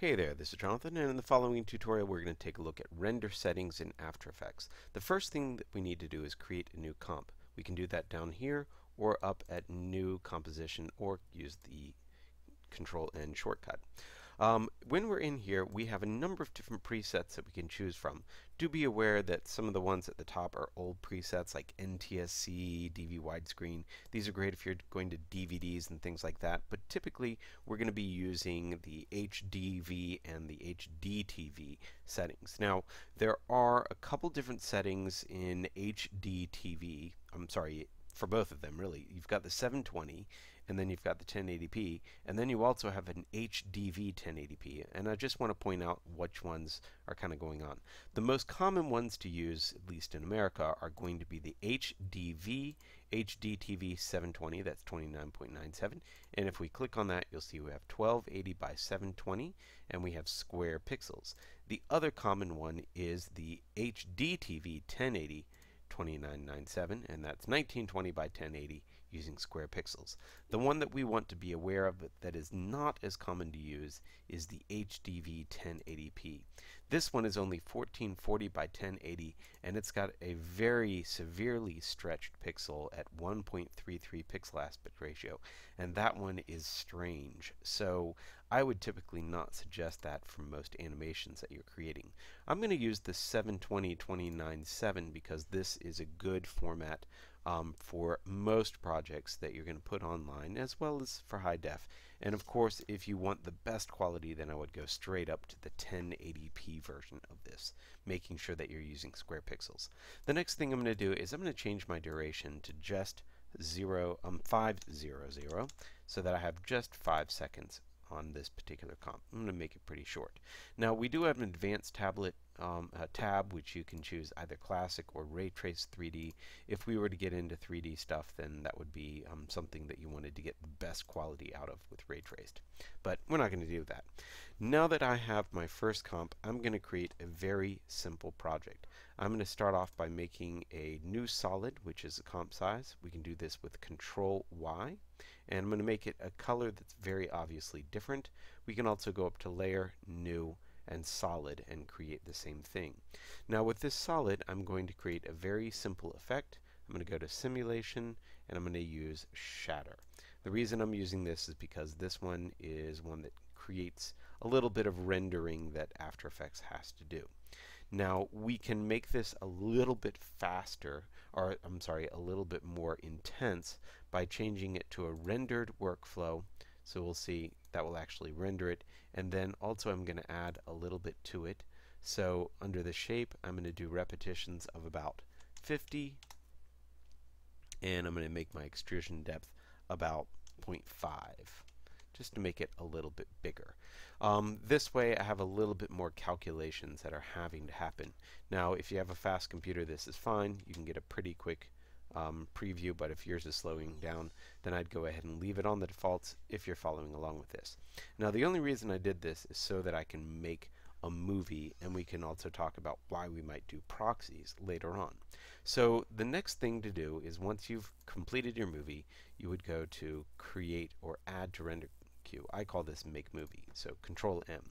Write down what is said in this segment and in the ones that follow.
Hey there, this is Jonathan, and in the following tutorial we're going to take a look at render settings in After Effects. The first thing that we need to do is create a new comp. We can do that down here or up at New Composition or use the Control N shortcut. Um, when we're in here, we have a number of different presets that we can choose from. Do be aware that some of the ones at the top are old presets like NTSC, DV widescreen. These are great if you're going to DVDs and things like that, but typically we're going to be using the HDV and the HDTV settings. Now, there are a couple different settings in HDTV, I'm sorry, for both of them really. You've got the 720 and then you've got the 1080p and then you also have an HDV 1080p and I just want to point out which ones are kind of going on. The most common ones to use, at least in America, are going to be the HDV HDTV 720, that's 29.97 and if we click on that you'll see we have 1280 by 720 and we have square pixels. The other common one is the HDTV 1080 2997 and that's 1920 by 1080 using square pixels. The one that we want to be aware of that is not as common to use is the HDV 1080p. This one is only 1440 by 1080 and it's got a very severely stretched pixel at 1.33 pixel aspect ratio and that one is strange. So I would typically not suggest that for most animations that you're creating. I'm going to use the 720 297 because this is a good format um, for most projects that you're going to put online as well as for high def. And of course, if you want the best quality, then I would go straight up to the 1080p version of this, making sure that you're using square pixels. The next thing I'm going to do is I'm going to change my duration to just 0, um, 500 so that I have just 5 seconds on this particular comp. I'm going to make it pretty short. Now we do have an advanced tablet um, a tab which you can choose either classic or ray trace 3D. If we were to get into 3D stuff then that would be um, something that you wanted to get the best quality out of with ray traced. But we're not going to do that. Now that I have my first comp I'm going to create a very simple project. I'm going to start off by making a new solid which is a comp size. We can do this with control Y and I'm going to make it a color that's very obviously different. We can also go up to layer, new, and solid and create the same thing. Now with this solid I'm going to create a very simple effect. I'm going to go to simulation and I'm going to use shatter. The reason I'm using this is because this one is one that creates a little bit of rendering that After Effects has to do. Now we can make this a little bit faster, or I'm sorry, a little bit more intense by changing it to a rendered workflow. So we'll see that will actually render it. And then also I'm going to add a little bit to it. So under the shape, I'm going to do repetitions of about 50. And I'm going to make my extrusion depth about 0.5 just to make it a little bit bigger. Um, this way I have a little bit more calculations that are having to happen. Now if you have a fast computer this is fine. You can get a pretty quick um, preview, but if yours is slowing down, then I'd go ahead and leave it on the defaults if you're following along with this. Now the only reason I did this is so that I can make a movie and we can also talk about why we might do proxies later on. So the next thing to do is once you've completed your movie, you would go to create or add to render queue. I call this make movie, so control M.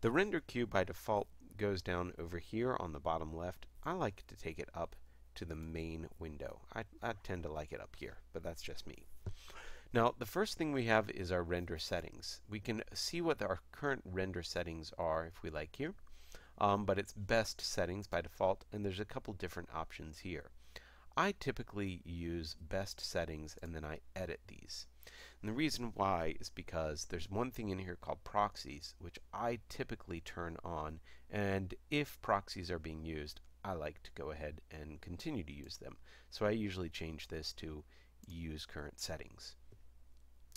The render queue by default goes down over here on the bottom left. I like to take it up to the main window. I, I tend to like it up here, but that's just me. Now, the first thing we have is our render settings. We can see what our current render settings are if we like here, um, but it's best settings by default, and there's a couple different options here. I typically use best settings and then I edit these. And the reason why is because there's one thing in here called proxies, which I typically turn on, and if proxies are being used, I like to go ahead and continue to use them. So I usually change this to use current settings.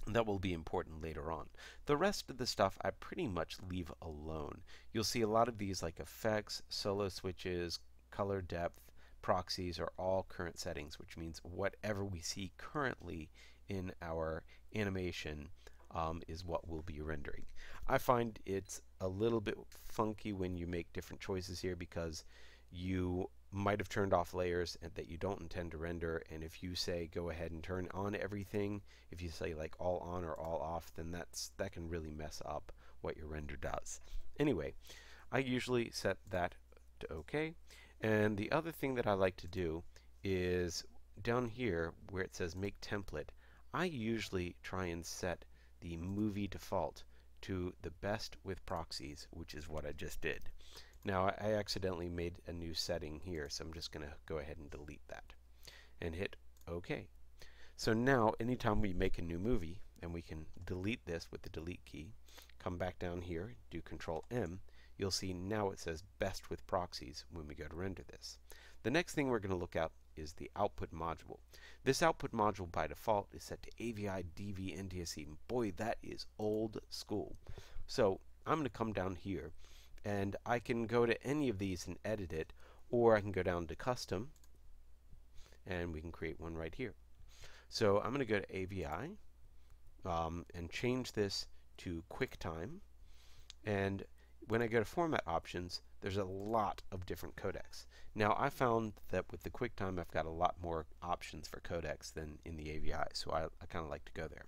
That will be important later on. The rest of the stuff I pretty much leave alone. You'll see a lot of these like effects, solo switches, color depth, proxies are all current settings, which means whatever we see currently in our animation um, is what we'll be rendering. I find it's a little bit funky when you make different choices here because you might have turned off layers that you don't intend to render and if you say go ahead and turn on everything if you say like all on or all off then that's that can really mess up what your render does. Anyway, I usually set that to OK. And the other thing that I like to do is down here where it says make template, I usually try and set the movie default to the best with proxies, which is what I just did. Now I accidentally made a new setting here, so I'm just going to go ahead and delete that and hit OK. So now anytime we make a new movie, and we can delete this with the delete key, come back down here, do Control M, you'll see now it says best with proxies when we go to render this. The next thing we're going to look at is the output module. This output module by default is set to AVI, DV, NTSC. Boy, that is old school. So I'm going to come down here and I can go to any of these and edit it or I can go down to custom and we can create one right here. So I'm going to go to AVI um, and change this to QuickTime and when I go to format options there's a lot of different codecs. Now I found that with the QuickTime I've got a lot more options for codecs than in the AVI so I, I kind of like to go there.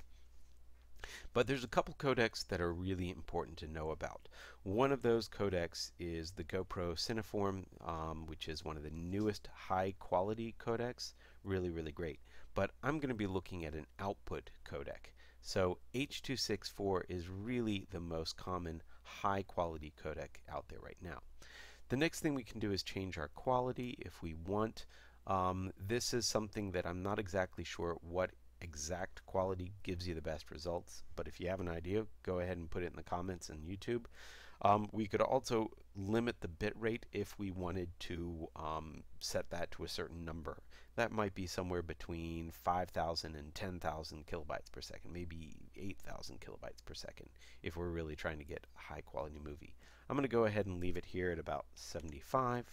But there's a couple codecs that are really important to know about. One of those codecs is the GoPro Cineform, um, which is one of the newest high quality codecs. Really, really great. But I'm going to be looking at an output codec. So H.264 is really the most common high quality codec out there right now. The next thing we can do is change our quality if we want. Um, this is something that I'm not exactly sure what exact quality gives you the best results, but if you have an idea, go ahead and put it in the comments on YouTube. Um, we could also limit the bit rate if we wanted to um, set that to a certain number. That might be somewhere between 5,000 and 10,000 kilobytes per second, maybe 8,000 kilobytes per second if we're really trying to get a high quality movie. I'm going to go ahead and leave it here at about 75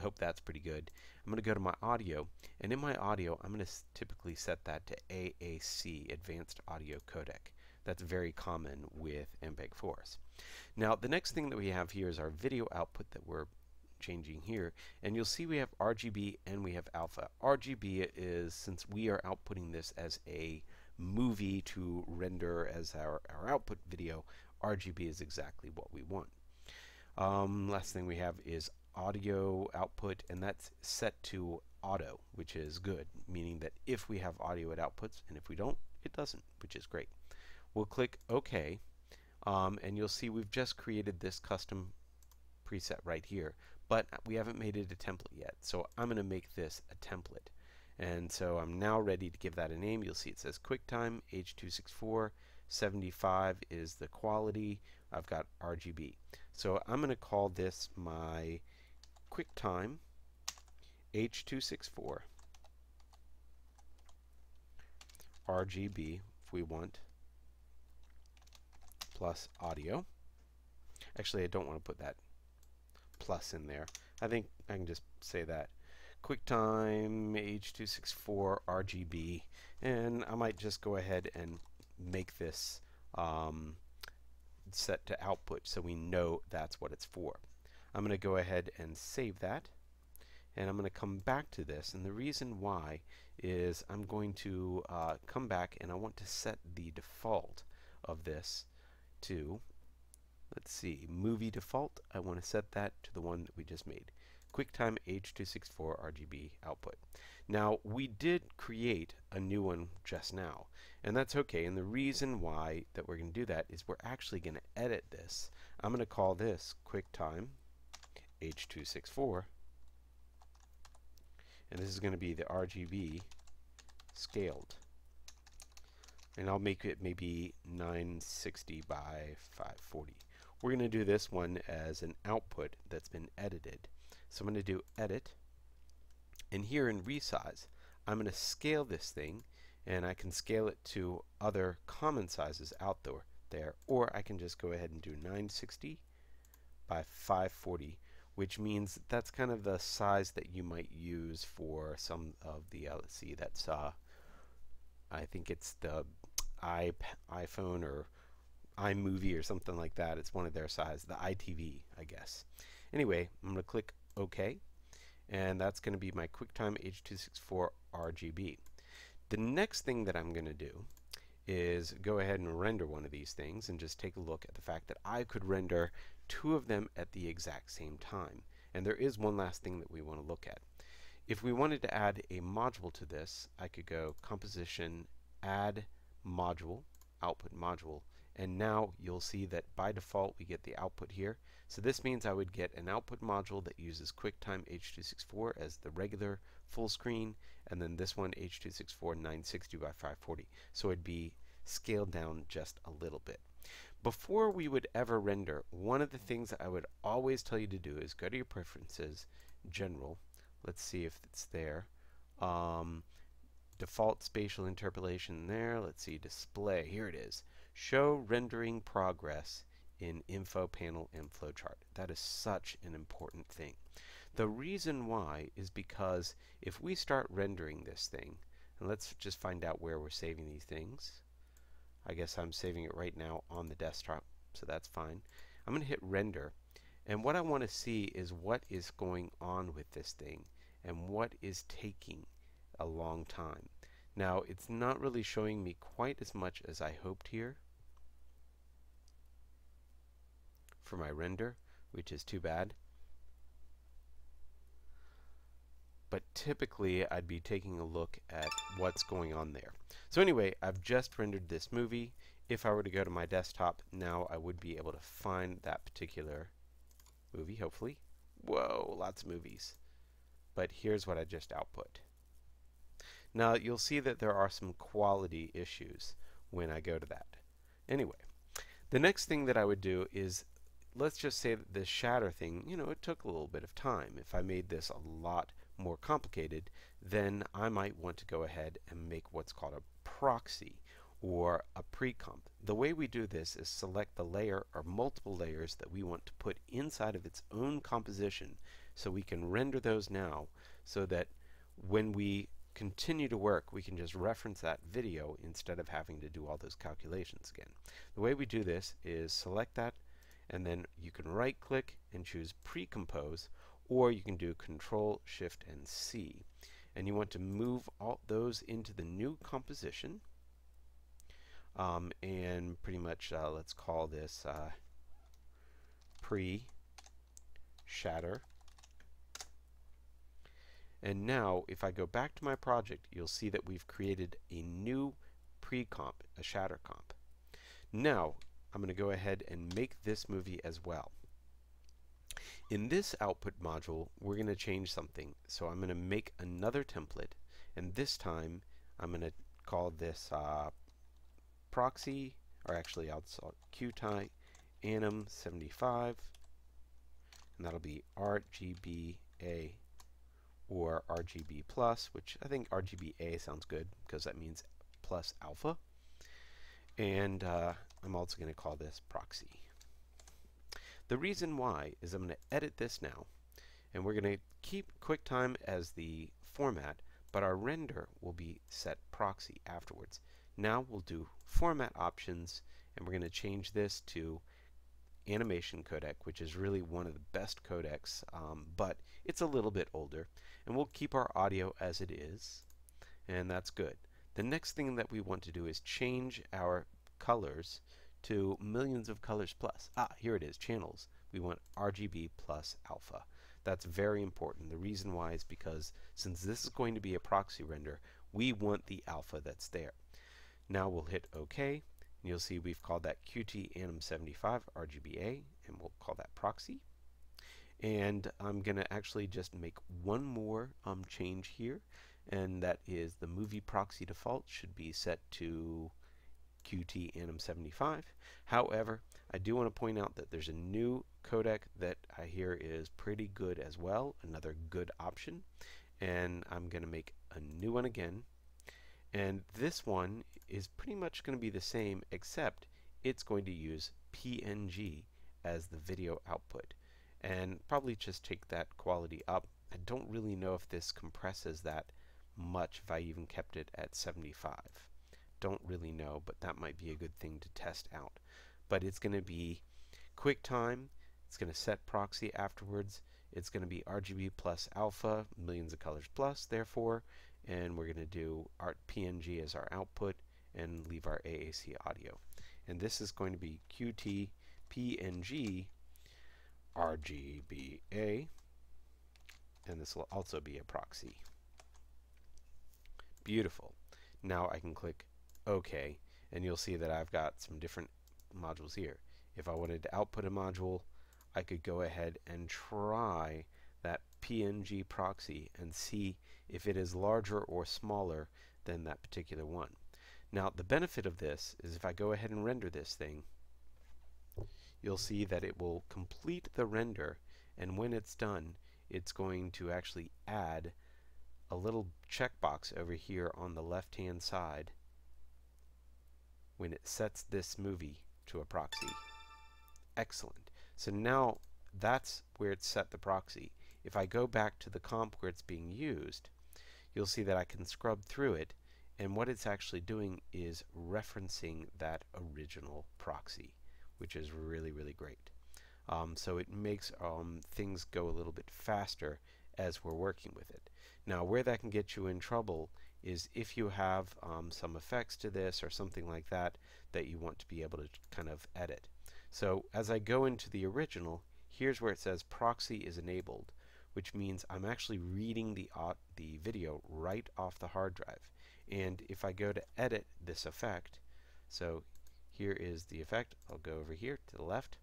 hope that's pretty good. I'm going to go to my audio, and in my audio, I'm going to typically set that to AAC, Advanced Audio Codec. That's very common with MPEG-4s. Now, the next thing that we have here is our video output that we're changing here, and you'll see we have RGB and we have alpha. RGB is, since we are outputting this as a movie to render as our, our output video, RGB is exactly what we want. Um, last thing we have is audio output and that's set to auto which is good meaning that if we have audio it outputs and if we don't it doesn't which is great. We'll click OK um, and you'll see we've just created this custom preset right here but we haven't made it a template yet. So I'm going to make this a template. And so I'm now ready to give that a name. You'll see it says QuickTime H264 75 is the quality. I've got RGB so I'm going to call this my QuickTime H.264 RGB if we want plus audio. Actually, I don't want to put that plus in there. I think I can just say that. QuickTime H.264 RGB and I might just go ahead and make this um, set to output so we know that's what it's for. I'm going to go ahead and save that and I'm going to come back to this and the reason why is I'm going to uh, come back and I want to set the default of this to let's see movie default. I want to set that to the one that we just made. QuickTime H264 RGB output. Now we did create a new one just now and that's okay and the reason why that we're going to do that is we're actually going to edit this. I'm going to call this QuickTime H264 and this is going to be the RGB scaled. And I'll make it maybe 960 by 540 we're going to do this one as an output that's been edited. So I'm going to do edit. And here in resize I'm going to scale this thing and I can scale it to other common sizes out there there. Or I can just go ahead and do 960 by 540 which means that's kind of the size that you might use for some of the uh, let's see that's uh, I think it's the iPhone or iMovie or something like that. It's one of their size the iTV I guess. Anyway I'm going to click OK and that's going to be my QuickTime H264 RGB the next thing that I'm going to do is go ahead and render one of these things and just take a look at the fact that I could render two of them at the exact same time. And there is one last thing that we want to look at. If we wanted to add a module to this, I could go composition, add module, output module, and now you'll see that by default we get the output here. So this means I would get an output module that uses QuickTime H.264 as the regular full screen, and then this one H.264 960 by 540. So it'd be scaled down just a little bit. Before we would ever render, one of the things that I would always tell you to do is go to your preferences, general, Let's see if it's there. Um, default spatial interpolation there. Let's see, display. Here it is. Show rendering progress in info panel and flowchart. That is such an important thing. The reason why is because if we start rendering this thing, and let's just find out where we're saving these things. I guess I'm saving it right now on the desktop, so that's fine. I'm going to hit render, and what I want to see is what is going on with this thing and what is taking a long time. Now, it's not really showing me quite as much as I hoped here for my render, which is too bad. But typically, I'd be taking a look at what's going on there. So anyway, I've just rendered this movie. If I were to go to my desktop, now I would be able to find that particular movie, hopefully. Whoa, lots of movies but here's what I just output. Now you'll see that there are some quality issues when I go to that. Anyway, the next thing that I would do is let's just say that this shatter thing, you know, it took a little bit of time. If I made this a lot more complicated, then I might want to go ahead and make what's called a proxy or a pre-comp. The way we do this is select the layer or multiple layers that we want to put inside of its own composition so we can render those now so that when we continue to work, we can just reference that video instead of having to do all those calculations again. The way we do this is select that and then you can right click and choose pre-compose or you can do control shift and C and you want to move all those into the new composition um, and pretty much uh, let's call this uh, pre shatter and now if I go back to my project you'll see that we've created a new pre-comp, a shatter comp. Now I'm going to go ahead and make this movie as well. In this output module we're going to change something so I'm going to make another template and this time I'm going to call this uh, proxy, or actually I'll call QTI anim 75, and that'll be RGBA or RGB plus, which I think RGBA sounds good because that means plus alpha. And uh, I'm also going to call this proxy. The reason why is I'm going to edit this now, and we're going to keep QuickTime as the format, but our render will be set proxy afterwards. Now we'll do format options and we're going to change this to animation codec which is really one of the best codecs um, but it's a little bit older and we'll keep our audio as it is and that's good. The next thing that we want to do is change our colors to millions of colors plus. Ah, here it is, channels. We want RGB plus alpha. That's very important. The reason why is because since this is going to be a proxy render, we want the alpha that's there. Now we'll hit OK, and you'll see we've called that Qt Anim 75 RGBA, and we'll call that proxy. And I'm going to actually just make one more um, change here, and that is the movie proxy default should be set to Qt Anim 75. However, I do want to point out that there's a new codec that I hear is pretty good as well, another good option. And I'm going to make a new one again. And this one is pretty much going to be the same except it's going to use PNG as the video output and probably just take that quality up. I don't really know if this compresses that much if I even kept it at 75. Don't really know, but that might be a good thing to test out. But it's going to be QuickTime, it's going to set proxy afterwards, it's going to be RGB plus alpha, millions of colors plus, therefore, and we're going to do art PNG as our output, and leave our AAC audio. And this is going to be QT PNG RGBA, and this will also be a proxy. Beautiful. Now I can click OK, and you'll see that I've got some different modules here. If I wanted to output a module, I could go ahead and try that PNG proxy and see if it is larger or smaller than that particular one. Now the benefit of this is if I go ahead and render this thing, you'll see that it will complete the render and when it's done it's going to actually add a little checkbox over here on the left hand side when it sets this movie to a proxy. Excellent. So now that's where it's set the proxy. If I go back to the comp where it's being used, you'll see that I can scrub through it and what it's actually doing is referencing that original proxy, which is really, really great. Um, so it makes um, things go a little bit faster as we're working with it. Now, where that can get you in trouble is if you have um, some effects to this or something like that that you want to be able to kind of edit. So as I go into the original, here's where it says proxy is enabled, which means I'm actually reading the, uh, the video right off the hard drive. And if I go to edit this effect, so here is the effect, I'll go over here to the left.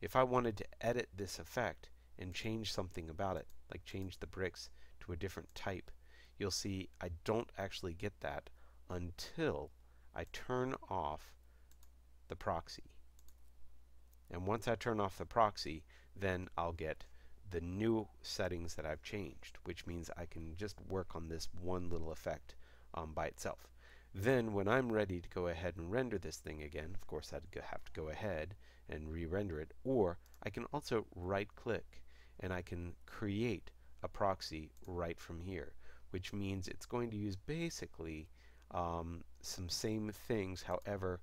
If I wanted to edit this effect and change something about it, like change the bricks to a different type, you'll see I don't actually get that until I turn off the proxy. And once I turn off the proxy, then I'll get the new settings that I've changed, which means I can just work on this one little effect um, by itself. Then when I'm ready to go ahead and render this thing again, of course I'd have to go ahead and re-render it, or I can also right click and I can create a proxy right from here, which means it's going to use basically um, some same things. However,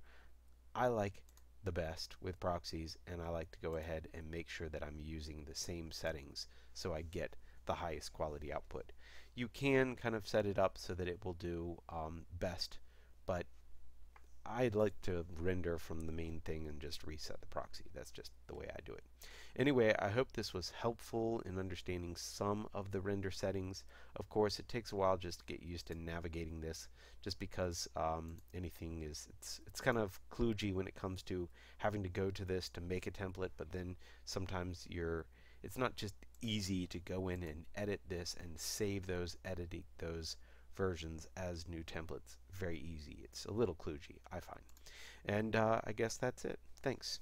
I like the best with proxies and I like to go ahead and make sure that I'm using the same settings so I get the highest quality output. You can kind of set it up so that it will do um, best, but I'd like to render from the main thing and just reset the proxy. That's just the way I do it. Anyway, I hope this was helpful in understanding some of the render settings. Of course, it takes a while just to get used to navigating this, just because um, anything is, it's, it's kind of kludgy when it comes to having to go to this to make a template, but then sometimes you're, it's not just easy to go in and edit this and save those editing those versions as new templates. Very easy. It's a little kludgy, I find. And uh, I guess that's it. Thanks.